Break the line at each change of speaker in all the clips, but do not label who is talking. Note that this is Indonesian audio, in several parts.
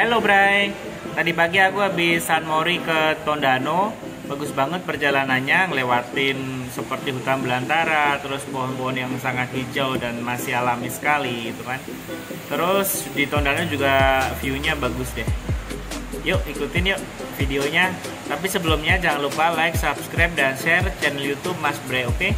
Hello Bray, tadi pagi aku habis San Mori ke Tondano Bagus banget perjalanannya, ngelewatin seperti hutan belantara Terus pohon-pohon yang sangat hijau dan masih alami sekali gitu kan Terus di Tondano juga view-nya bagus deh Yuk ikutin yuk videonya Tapi sebelumnya jangan lupa like, subscribe, dan share channel youtube Mas Bray oke? Okay?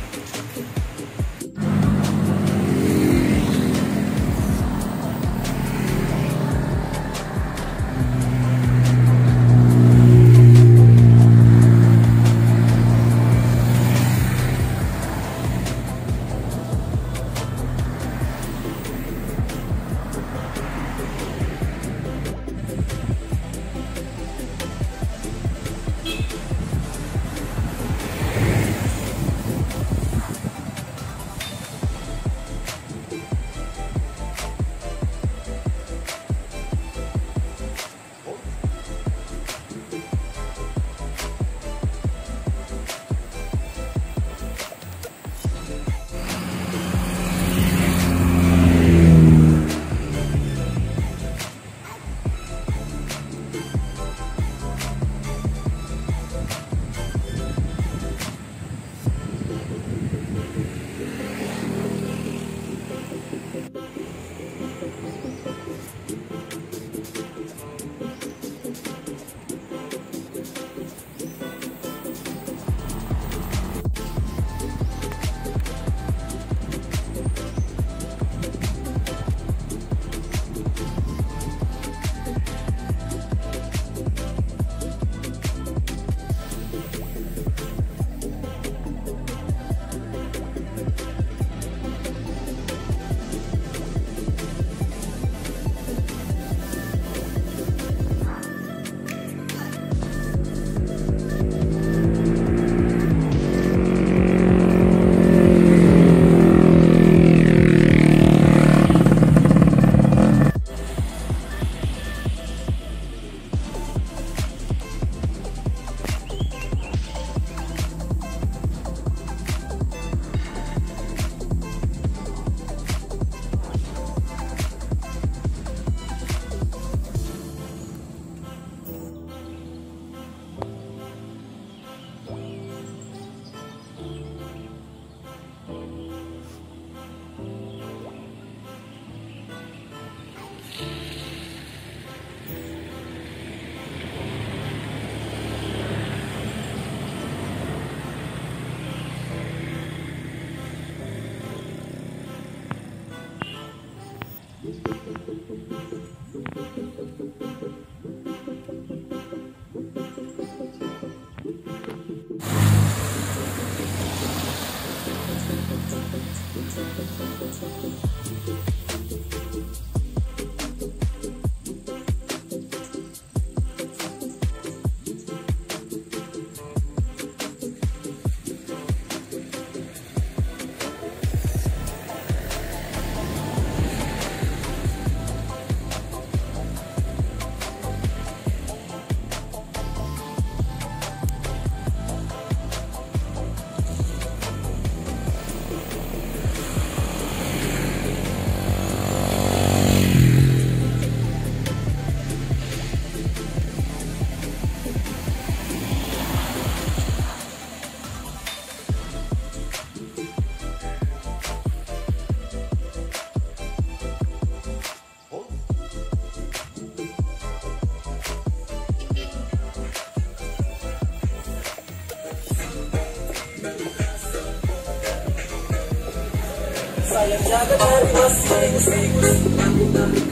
Jagat Adivasi Singh Singh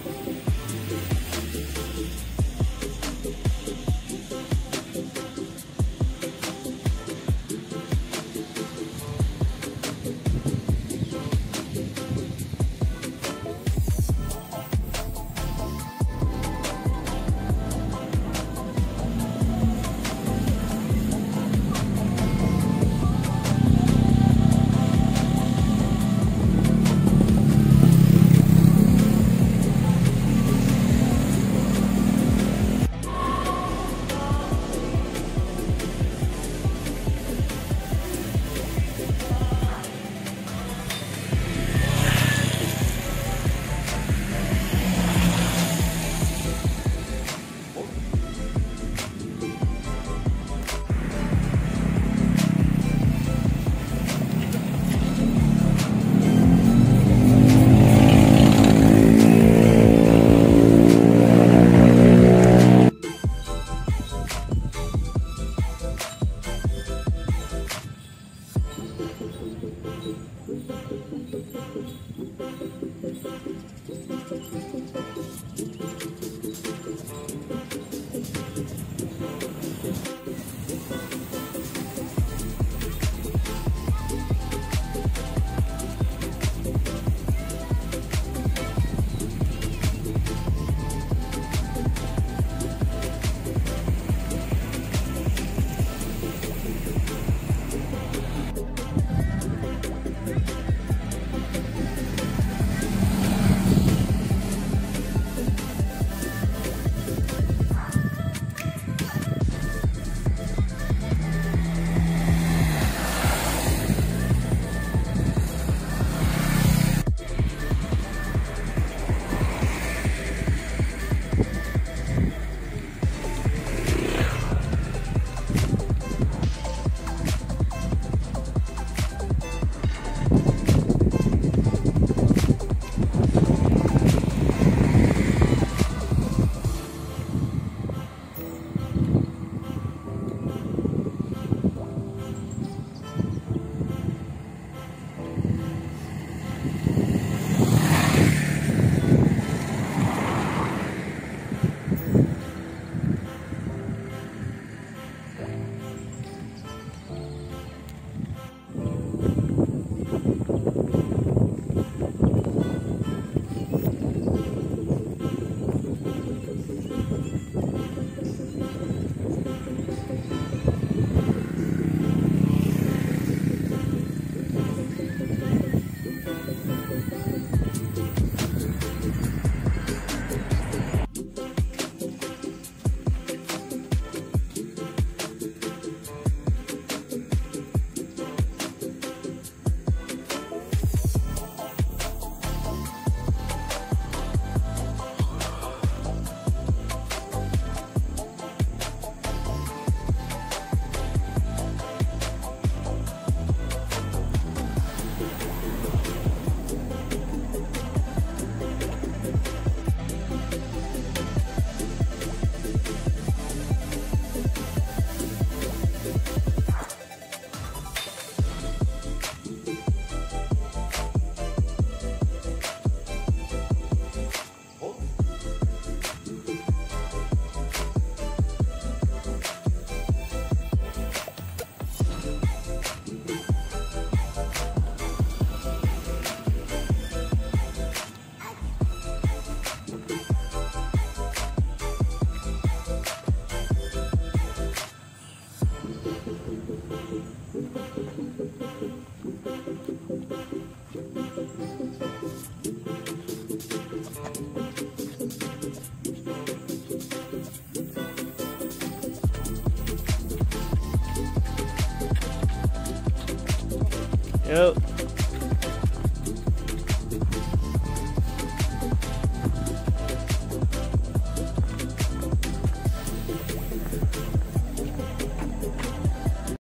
Yep.